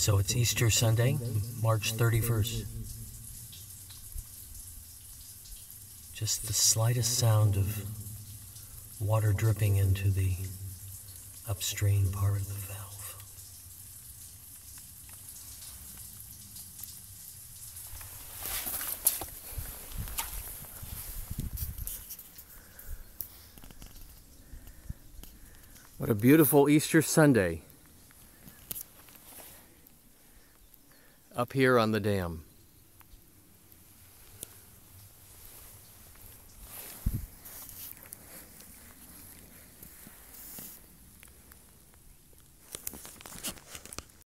So it's Easter Sunday, March 31st. Just the slightest sound of water dripping into the upstream part of the valve. What a beautiful Easter Sunday. Up here on the dam.